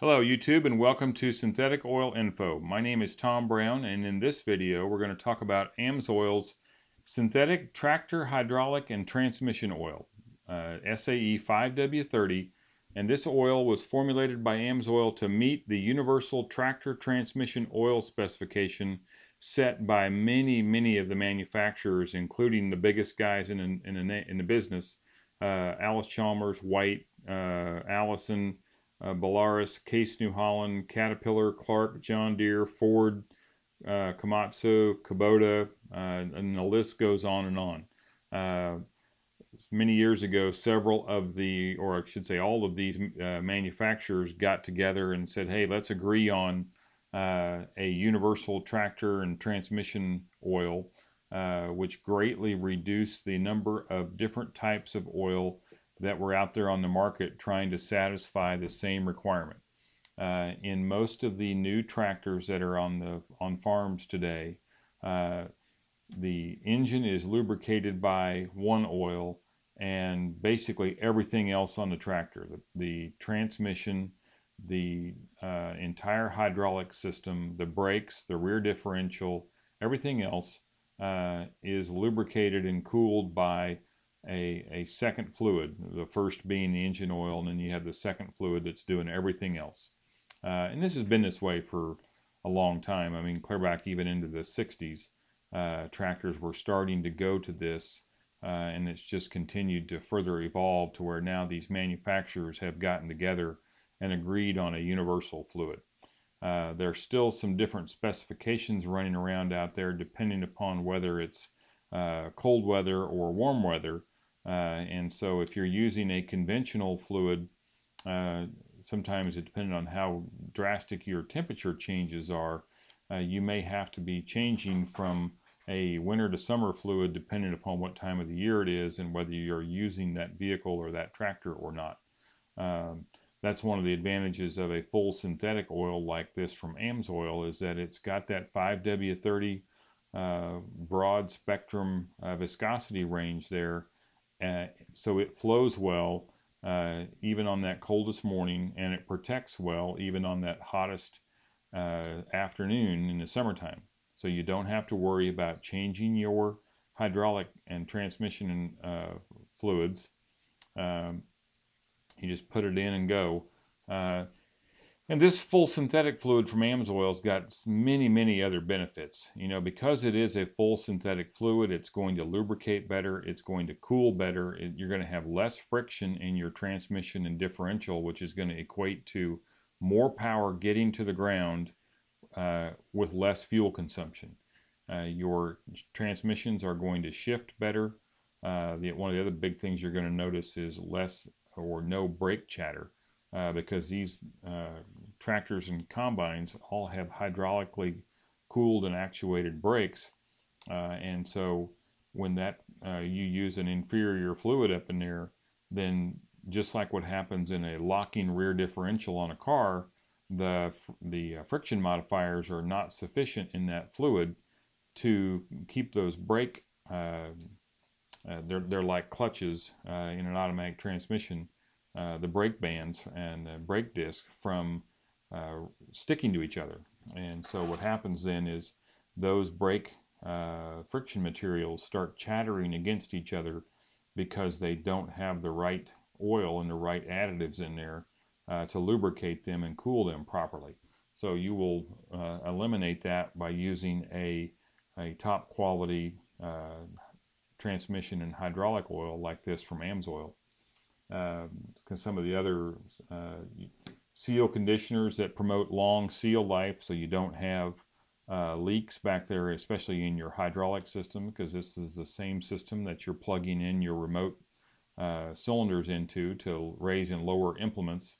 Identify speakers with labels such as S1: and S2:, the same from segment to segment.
S1: Hello YouTube and welcome to Synthetic Oil Info. My name is Tom Brown and in this video we're going to talk about AMSOIL's Synthetic Tractor Hydraulic and Transmission Oil, uh, SAE 5W30 and this oil was formulated by AMSOIL to meet the universal tractor transmission oil specification set by many many of the manufacturers including the biggest guys in, in, in, the, in the business uh, Allis-Chalmers, White, uh, Allison, uh, Case New Holland, Caterpillar, Clark, John Deere, Ford, uh, Komatsu, Kubota, uh, and the list goes on and on. Uh, many years ago, several of the, or I should say all of these uh, manufacturers got together and said, hey, let's agree on uh, a universal tractor and transmission oil, which greatly reduced the number of different types of oil that were out there on the market trying to satisfy the same requirement. Uh, in most of the new tractors that are on the on farms today, uh, the engine is lubricated by one oil and basically everything else on the tractor, the, the transmission, the uh, entire hydraulic system, the brakes, the rear differential, everything else uh, is lubricated and cooled by a, a second fluid, the first being the engine oil, and then you have the second fluid that's doing everything else. Uh, and this has been this way for a long time. I mean, clear back even into the 60s, uh, tractors were starting to go to this, uh, and it's just continued to further evolve to where now these manufacturers have gotten together and agreed on a universal fluid. Uh, are still some different specifications running around out there depending upon whether it's uh, cold weather or warm weather. Uh, and so if you're using a conventional fluid, uh, sometimes it depends on how drastic your temperature changes are, uh, you may have to be changing from a winter to summer fluid depending upon what time of the year it is and whether you're using that vehicle or that tractor or not. Um, that's one of the advantages of a full synthetic oil like this from AMSOIL is that it's got that 5W30 uh, broad spectrum uh, viscosity range there uh, so it flows well uh, even on that coldest morning and it protects well even on that hottest uh, afternoon in the summertime. So you don't have to worry about changing your hydraulic and transmission uh, fluids. Um, you just put it in and go. And this full synthetic fluid from AMSOIL's got many, many other benefits. You know, because it is a full synthetic fluid, it's going to lubricate better, it's going to cool better, you're going to have less friction in your transmission and differential, which is going to equate to more power getting to the ground uh, with less fuel consumption. Uh, your transmissions are going to shift better. Uh, the, one of the other big things you're going to notice is less or no brake chatter. Uh, because these uh, tractors and combines all have hydraulically cooled and actuated brakes. Uh, and so when that uh, you use an inferior fluid up in there, then just like what happens in a locking rear differential on a car, the the uh, friction modifiers are not sufficient in that fluid to keep those brake. Uh, uh, they're they're like clutches uh, in an automatic transmission. the brake bands and the brake disc from uh, sticking to each other. And so what happens then is those brake uh, friction materials start chattering against each other because they don't have the right oil and the right additives in there uh, to lubricate them and cool them properly. So you will uh, eliminate that by using a, a top quality uh, transmission and hydraulic oil like this from AMSOIL. Because um, some of the other seal conditioners that promote long seal life so you don't have uh, leaks back there, especially in your hydraulic system, because this is the same system that you're plugging in your remote uh, cylinders into to raise and lower implements.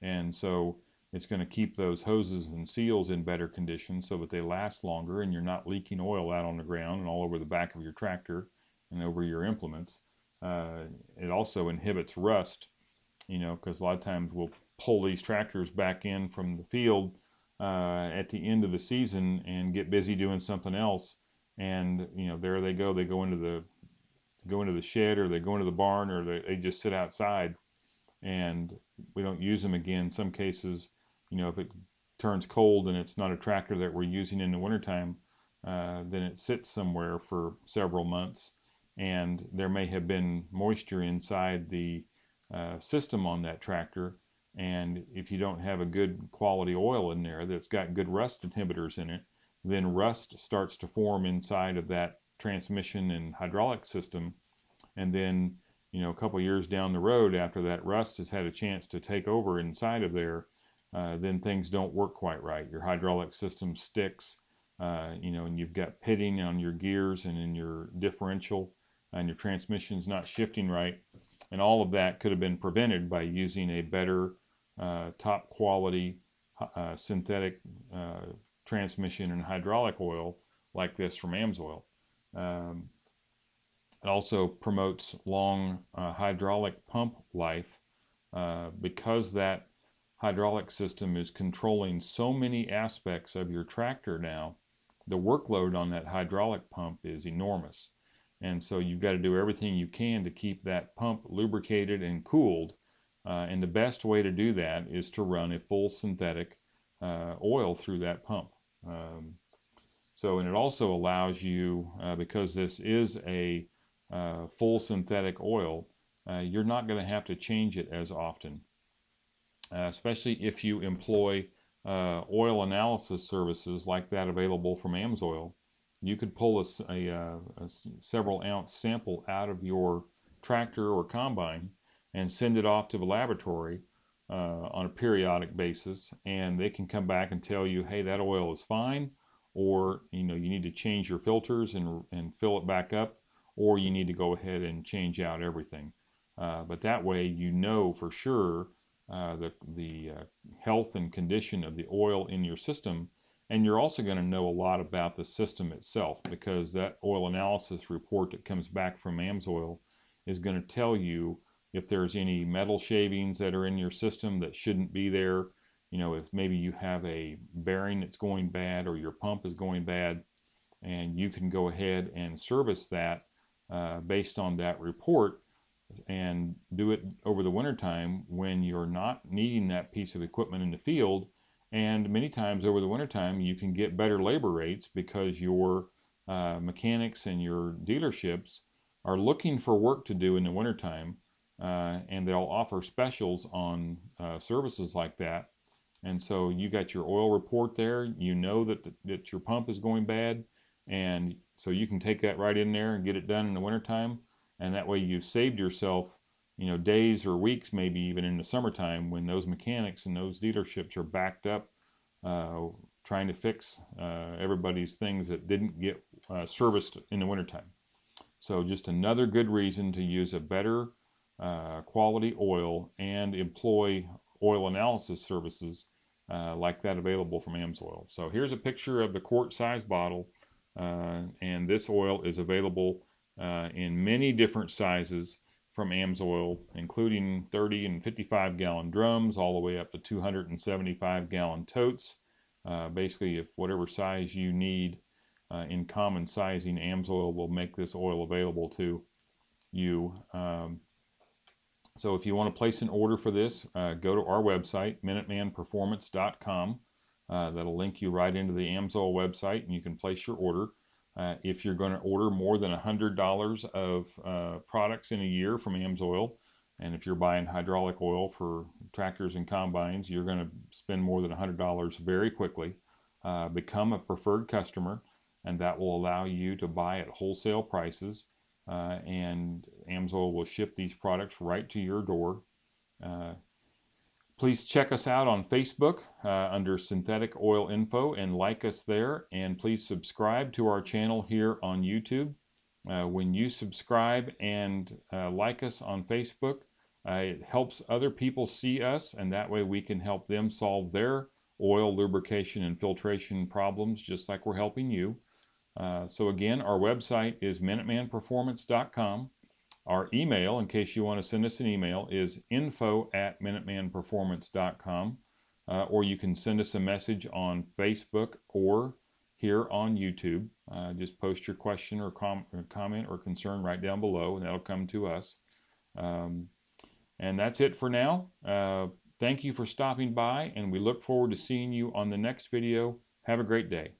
S1: And so it's going to keep those hoses and seals in better condition so that they last longer and you're not leaking oil out on the ground and all over the back of your tractor and over your implements. Uh, it also inhibits rust, you know, because a lot of times we'll pull these tractors back in from the field uh, at the end of the season and get busy doing something else. And you know, there they go. They go into the go into the shed, or they go into the barn, or they, they just sit outside, and we don't use them again. In some cases, you know, if it turns cold and it's not a tractor that we're using in the wintertime, uh, then it sits somewhere for several months and there may have been moisture inside the uh, system on that tractor. And if you don't have a good quality oil in there that's got good rust inhibitors in it then rust starts to form inside of that transmission and hydraulic system. And then you know a couple years down the road after that rust has had a chance to take over inside of there uh, then things don't work quite right. Your hydraulic system sticks uh, you know and you've got pitting on your gears and in your differential and your transmission's not shifting right and all of that could have been prevented by using a better uh, top quality uh, synthetic uh, transmission and hydraulic oil like this from AMSOIL. Um, it also promotes long uh, hydraulic pump life uh, because that hydraulic system is controlling so many aspects of your tractor now. The workload on that hydraulic pump is enormous. And so you've got to do everything you can to keep that pump lubricated and cooled. Uh, and the best way to do that is to run a full synthetic uh, oil through that pump. Um, so, and it also allows you, uh, because this is a uh, full synthetic oil, uh, you're not going to have to change it as often, uh, especially if you employ oil analysis services like that available from AMSOIL. You could pull a, a, uh, a, several ounce sample out of your tractor or combine and send it off to the laboratory on a periodic basis, and they can come back and tell you, hey, that oil is fine or you know you need to change your filters and, and fill it back up or you need to go ahead and change out everything. Uh, but that way you know for sure uh, the, the uh, health and condition of the oil in your system and you're also going to know a lot about the system itself because that oil analysis report that comes back from AMSOIL is going to tell you if there's any metal shavings that are in your system that shouldn't be there you know, if maybe you have a bearing that's going bad or your pump is going bad, and you can go ahead and service that uh, based on that report and do it over the wintertime when you're not needing that piece of equipment in the field. And many times over the wintertime, you can get better labor rates because your uh, mechanics and your dealerships are looking for work to do in the wintertime. Uh, and they'll offer specials on uh, services like that and so you got your oil report there. You know that, the, that your pump is going bad. And so you can take that right in there and get it done in the wintertime. And that way you've saved yourself, you know, days or weeks, maybe even in the summertime when those mechanics and those dealerships are backed up uh, trying to fix uh, everybody's things that didn't get uh, serviced in the wintertime. So just another good reason to use a better uh, quality oil and employ oil analysis services uh, like that available from AMSOIL. So here's a picture of the quart size bottle uh, and this oil is available in many different sizes from AMSOIL including 30 and 55 gallon drums all the way up to 275 gallon totes. Uh, basically if whatever size you need uh, in common sizing AMSOIL will make this oil available to you. Um, so if you want to place an order for this, uh, go to our website, minutemanperformance.com. Uh, that'll link you right into the AMSOIL website and you can place your order. Uh, if you're going to order more than $100 of uh, products in a year from AMSOIL, and if you're buying hydraulic oil for tractors and combines, you're going to spend more than $100 very quickly. Uh, become a preferred customer, and that will allow you to buy at wholesale prices uh, and AMSOIL will ship these products right to your door. Please check us out on Facebook uh, under Synthetic Oil Info and like us there. And please subscribe to our channel here on YouTube. Uh, when you subscribe and uh, like us on Facebook, uh, it helps other people see us, and that way we can help them solve their oil lubrication and filtration problems just like we're helping you. Uh, so again, our website is minutemanperformance.com. Our email, in case you want to send us an email, is info at minutemanperformance.com. Uh, or you can send us a message on Facebook or here on YouTube. Uh, just post your question or, com or, comment or concern right down below, and that'll come to us. Um, and that's it for now. Uh, Thank you for stopping by, and we look forward to seeing you on the next video. Have a great day.